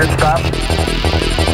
Engine stop.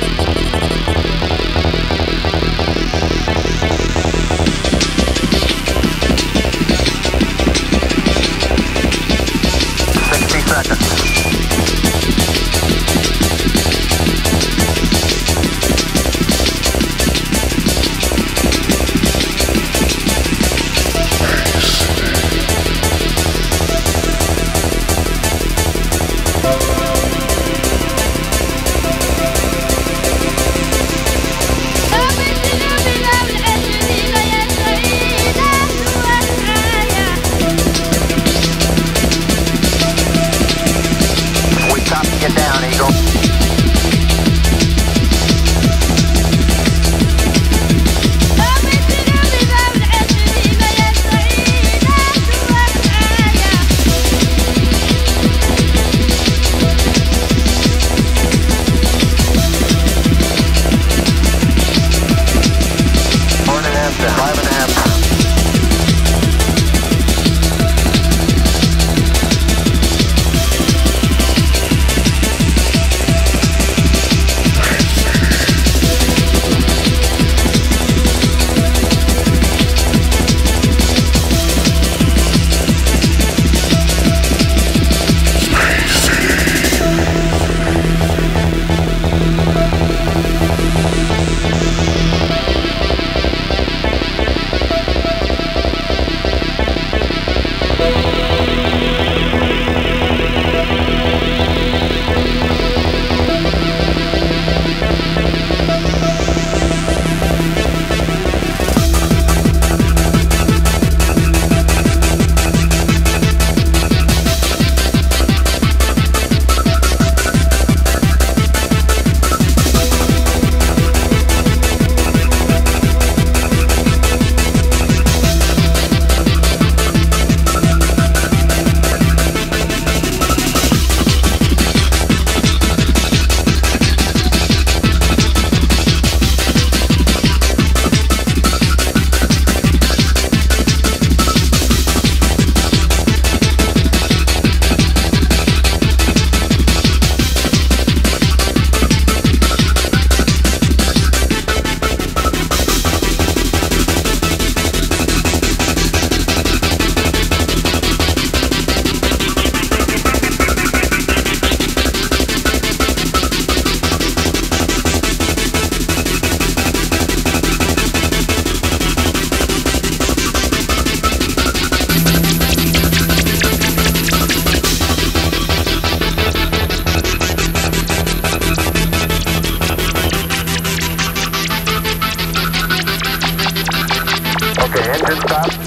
Engine stop.